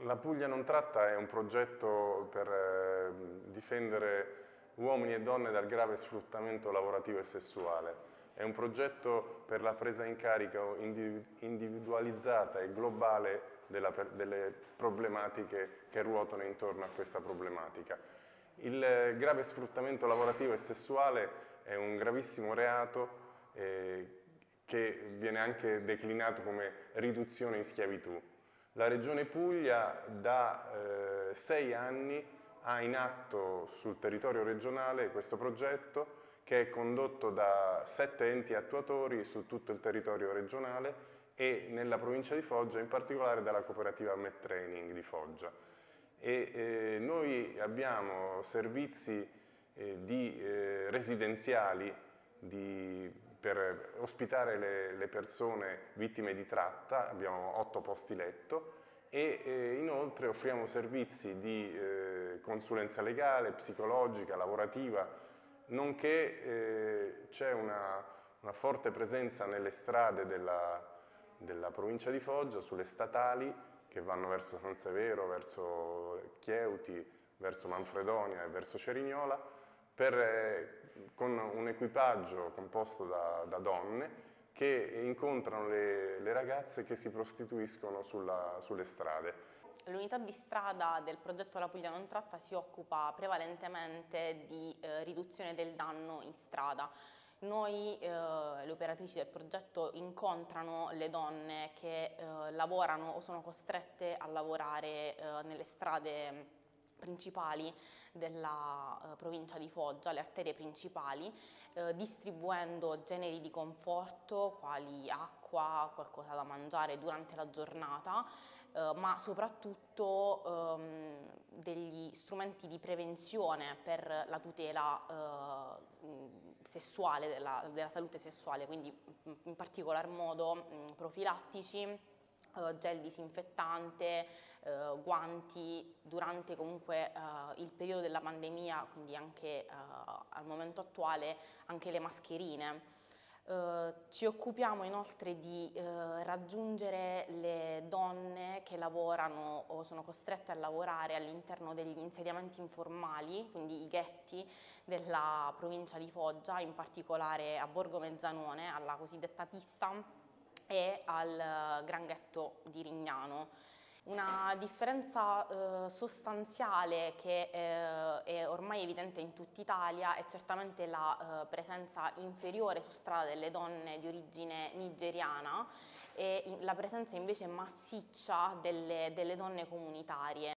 La Puglia non tratta è un progetto per eh, difendere uomini e donne dal grave sfruttamento lavorativo e sessuale. È un progetto per la presa in carico individualizzata e globale della, delle problematiche che ruotano intorno a questa problematica. Il grave sfruttamento lavorativo e sessuale è un gravissimo reato eh, che viene anche declinato come riduzione in schiavitù. La Regione Puglia da eh, sei anni ha in atto sul territorio regionale questo progetto che è condotto da sette enti attuatori su tutto il territorio regionale e nella provincia di Foggia, in particolare dalla cooperativa Met Training di Foggia. E, eh, noi abbiamo servizi eh, di, eh, residenziali di, per ospitare le, le, persone vittime di tratta, abbiamo otto posti letto e eh, inoltre offriamo servizi di eh, consulenza legale, psicologica, lavorativa, nonché eh, c'è una, una, forte presenza nelle strade della, della, provincia di Foggia, sulle statali che vanno verso San Severo, verso Chieuti, verso Manfredonia e verso Cerignola, per, eh, con un equipaggio composto da, da donne che incontrano le, le, ragazze che si prostituiscono sulla, sulle strade. L'unità di strada del progetto La Puglia non tratta si occupa prevalentemente di eh, riduzione del danno in strada. Noi, eh, le operatrici del progetto, incontrano le donne che eh, lavorano o sono costrette a lavorare eh, nelle strade principali della eh, provincia di Foggia, le arterie principali, eh, distribuendo generi di conforto quali acqua, qualcosa da mangiare durante la giornata, eh, ma soprattutto ehm, degli strumenti di prevenzione per la tutela eh, sessuale, della, della, salute sessuale, quindi in particolar modo mh, profilattici, Uh, gel disinfettante, uh, guanti durante comunque uh, il periodo della pandemia, quindi anche al momento attuale anche le mascherine. ci occupiamo inoltre di raggiungere le donne che lavorano o sono costrette a lavorare all'interno degli insediamenti informali, quindi i ghetti della provincia di Foggia, in particolare a Borgo Mezzanone, alla cosiddetta pista e al Granghetto di Rignano. Una differenza eh, sostanziale che eh, è ormai evidente in tutta Italia è certamente la eh, presenza inferiore su strada delle donne di origine nigeriana e in, la presenza invece massiccia delle, delle donne comunitarie.